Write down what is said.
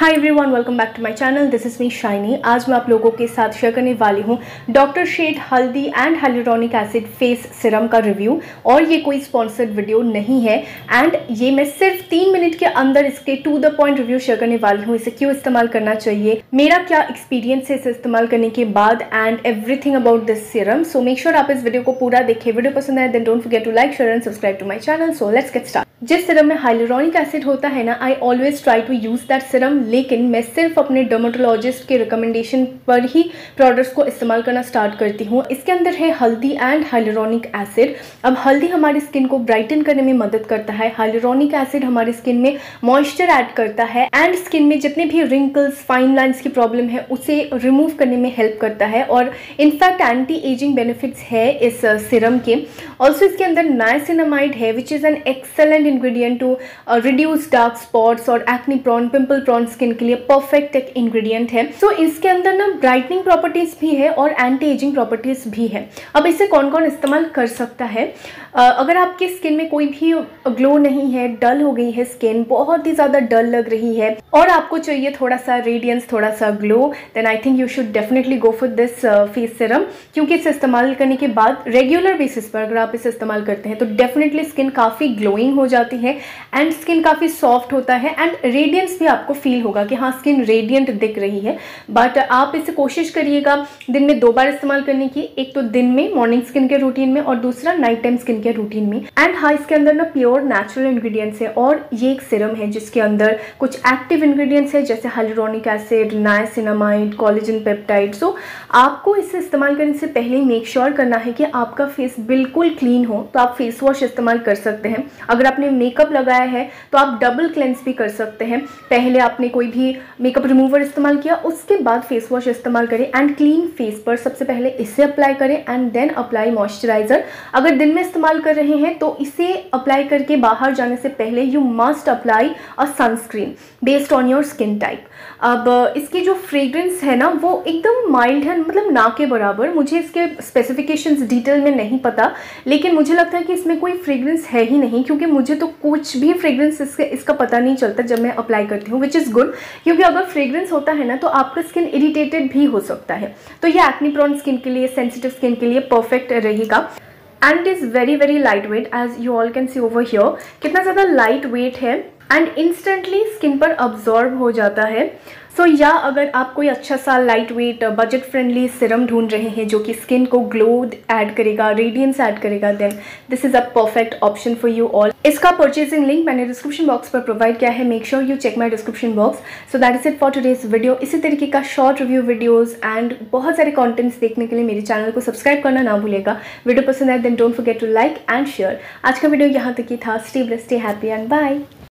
Hi everyone welcome back to my channel this is me Shiny आज मैं आप लोगों के साथ शेयर करने वाली हूँ doctor Sheth Haldi and hyaluronic acid face serum का रिव्यू और ये कोई स्पॉन्सर्ड वीडियो नहीं है। एंड ये मैं सिर्फ़ तीन मिनट के अंदर इसके to the point review share करने वाली हूँ। इसे क्यों इस्तेमाल करना चाहिए? मेरा क्या एक्सपीरियंस है इसे इस्तेमाल करने के बाद? And everything about this serum so make sure आप इस वीडियो को पूरा देखें। वीडियो पसंद आए then don't forget to like share and subscribe to my channel so let's get start जिस सिरम में हाइलोरॉनिक एसिड होता है ना I always try to use that serum लेकिन मैं सिर्फ़ अपने डर्माटोलॉजिस्ट के रिकमेंडेशन पर ही प्रोडक्ट्स को इस्तेमाल करना स्टार्ट करती हूँ। इसके अंदर है हल्दी एंड हाइलोरॉनिक एसिड अब हल्दी हमारी स्किन को ब्राइटन करने में मदद करता है। हाइलोरॉनिक एसिड हमारी स्किन में मॉइस्चर ऐड करता है एंड स्किन में जितने भी रिंकल्स फाइन लाइन्स की प्रॉब्लम है, उसे रिमूव करने में हेल्प करता है। और इनफैक्ट एंटी एजिंग बेनिफिट्स है इस सिरम के। ऑल्सो इसके अंदर नाइसिनामाइड है which is an excellent ingredient to reduce dark spots और acne prone pimple prone skin के लिए परफेक्ट एक इंग्रेडिएंट है। सो so, इसके अंदर ना ब्राइटनिंग प्रॉपर्टीज़ भी है और एंटी एजिंग प्रॉपर्टीज़ भी है। अब इसे कौन कौन इस्तेमाल कर सकता है? uh, अगर आपकी स्किन में कोई भी ग्लो नहीं है डल हो गई है स्किन बहुत ही ज़्यादा डल लग रही है और आपको चाहिए थोड़ा सा रेडियंस थोड़ा सा glow then I think you should definitely go for this face serum क्योंकि इसे इस्तेमाल करने के बाद रेगुलर बेसिस पर अगर आप इसे इस्तेमाल करते हैं तो डेफिनेटली स्किन काफ़ी ग्लोइंग हो जाती है एंड स्किन काफ़ी सॉफ्ट होता है एंड रेडियंस भी आपको फील होगा कि हाँ स्किन रेडियंट दिख रही है। बट आप इसे कोशिश करिएगा दिन में दो बार इस्तेमाल करने की। एक तो दिन में मॉर्निंग स्किन के रूटीन में और दूसरा नाइट टाइम स्किन के रूटीन में। एंड हाँ इसके अंदर ना प्योर नेचुरल इंग्रेडिएंट्स है और ये एक सिरम है जिसके अंदर कुछ एक्टिव इंग्रेडिएंट्स है, जैसे hyaluronic acid niacinamide collagen peptide so आपको इसे इस्तेमाल करने से पहले मेक श्योर sure करना है कि आपका फेस बिल्कुल क्लीन हो तो आप फेस वॉश इस्तेमाल कर सकते हैं। अगर आपने मेकअप लगाया है तो आप डबल क्लेंस भी कर सकते हैं। पहले आपने कोई भी मेकअप रिमूवर इस्तेमाल किया, उसके बाद फेस वॉश इस्तेमाल करें एंड क्लीन फेस पर सबसे पहले इसे अप्लाई करें एंड देन अप्लाई मॉइस्चराइजर अगर दिन में इस्तेमाल कर रहे हैं तो इसे अप्लाई करके बाहर जाने से पहले you must apply a sunscreen based on your skin type अब, इसकी जो फ्रेग्रेंस है ना, वो एकदम माइल्ड है मतलब ना के बराबर। मुझे इसके स्पेसिफिकेशंस डिटेल में नहीं पता, लेकिन मुझे लगता है कि इसमें कोई फ्रेग्रेंस है ही नहीं, क्योंकि मुझे तो कुछ भी फ्रेग्रेंस इसके, इसका पता नहीं चलता जब मैं अप्लाई करती हूँ विच इज़ गुड क्योंकि अगर फ्रेग्रेंस होता है ना तो आपका स्किन इरीटेटेड भी हो सकता है। तो ये एक्नी प्रॉन स्किन के लिए सेंसिटिव स्किन के लिए परफेक्ट रहेगा। And is very very light weight as you all can see over here कितना ज़्यादा लाइट वेट है। एंड इंस्टेंटली स्किन पर अब्जॉर्ब हो जाता है। सो so, या अगर आप कोई अच्छा सा light weight budget friendly serum ढूंढ रहे हैं जो कि स्किन को ग्लो ऐड करेगा रेडियंस ऐड करेगा then this is a perfect option for you all इसका परचेजिंग लिंक मैंने डिस्क्रिप्शन बॉक्स पर प्रोवाइड किया है। Make sure you check my description box so that is it for today's video इसी तरीके का शॉर्ट रिव्यू वीडियोज़ एंड बहुत सारे कॉन्टेंट्स देखने के लिए मेरे चैनल को सब्सक्राइब करना ना भूलेगा वीडियो पसंद आए then don't forget to like and share आज का वीडियो यहाँ तक ही था। Stay bless stay happy and bye